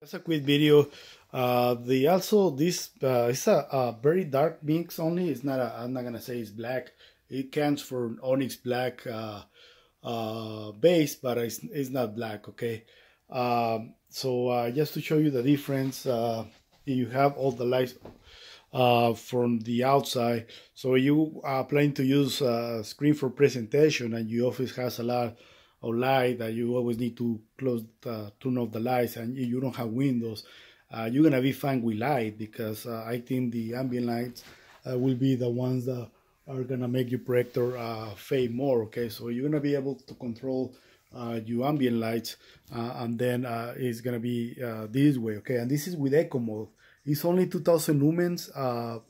That's a quick video. Uh, the also this uh, it's a, a, very dark mix only. It's not. A, I'm not gonna say it's black. It counts for onyx black uh, uh, base, but it's it's not black. Okay. Um, so uh, just to show you the difference, uh, you have all the lights uh, from the outside. So you are planning to use a screen for presentation, and your office has a lot or light that you always need to close the, turn off the lights and you don't have windows uh, you're gonna be fine with light because uh, I think the ambient lights uh, will be the ones that are gonna make your projector uh, fade more okay? So you're gonna be able to control uh, your ambient lights uh, and then it's gonna be this way okay? And this is with eco mode. It's only 2000 lumens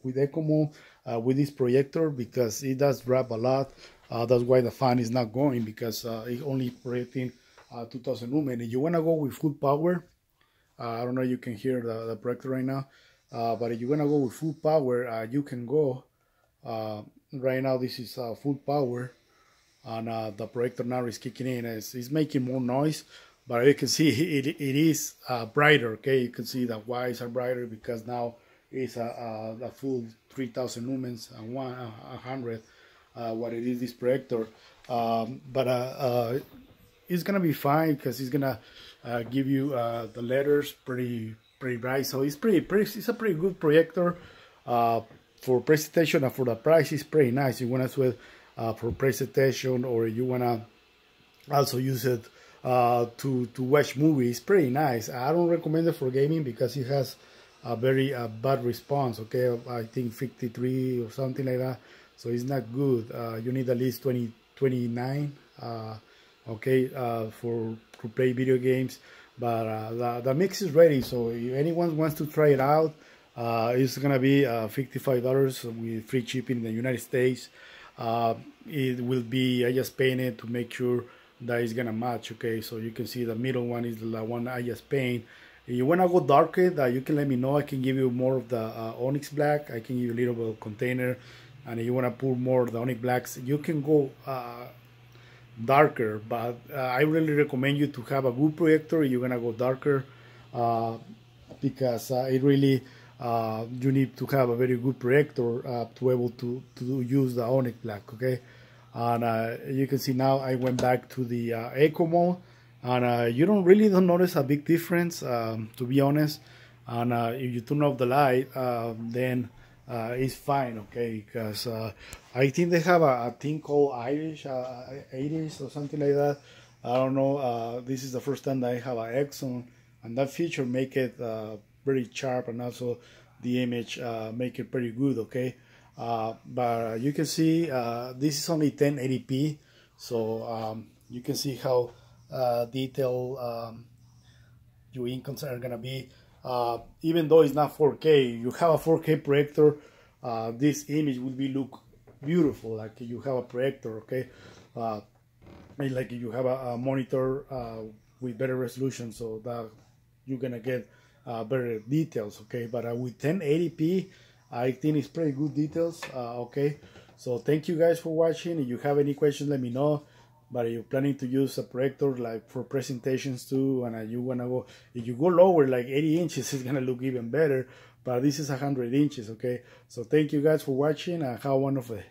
with eco mode with this projector because it does drop a lot uh, that's why the fan is not going because uh, it's only projecting uh, 2000 lumen. If you want to go with full power, uh, I don't know you can hear the, the projector right now, uh, but if you want to go with full power, uh, you can go. right now this is full power and the projector now is kicking in. It's, it's making more noise, but you can see it, it is brighter, okay? You can see the whites are brighter because now it's a, a, a full 3000 lumens and 100 uh, what it is this projector um, but uh, uh, it's gonna be fine because it's gonna uh, give you uh, the letters pretty pretty bright. So it's pretty, pretty it's a pretty good projector uh, for presentation and for the price it's pretty nice. You want to it for presentation or you want to also use it to to watch movies pretty nice. I don't recommend it for gaming because it has a very bad response okay? I think 53 or something like that so it's not good. Uh, you need at least 20 29 uh, okay uh, for to play video games. But uh, the, the mix is ready. So if anyone wants to try it out uh, it's gonna be uh, $55 with free shipping in the United States. It will be I just painted to make sure that it's gonna match okay? So you can see the middle one is the one I just paint. If you want to go darker that you can let me know. I can give you more of the onyx black. I can give you a little bit of container and you want to put more the onyx blacks you can go uh, darker but uh, I really recommend you to have a good projector you're gonna go darker uh, because uh, it really uh, you need to have a very good projector uh, to be able to, to use the onyx black okay? And you can see now I went back to the eco mode and you don't really don't notice a big difference um, to be honest. And if you turn off the light then uh, it's fine, okay? Because uh, I think they have a, a thing called Iris, uh, Iris or something like that. I don't know. Uh, this is the first time that I have an Epson, and that feature make it uh, very sharp, and also the image uh, make it pretty good, okay? Uh, but you can see this is only 1080p, so um, you can see how detailed um, your incomes are gonna be uh, even though it's not 4K, you have a 4K projector, uh, this image will be look beautiful, like you have a projector, okay? Uh, like you have a, a monitor uh, with better resolution, so that you're gonna get uh, better details, okay? But uh, with 1080p, I think it's pretty good details, okay? So thank you guys for watching. If you have any questions, let me know but you're planning to use a projector like for presentations too and you want to go if you go lower like 80 inches it's gonna look even better but this is 100 inches okay? So thank you guys for watching and have a wonderful day